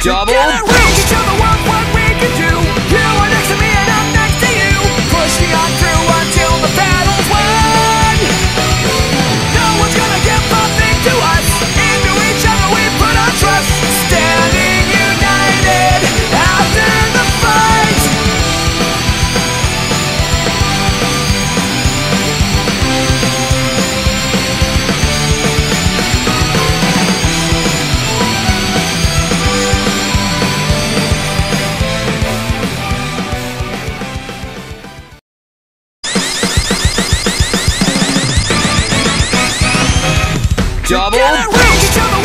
Double. Double.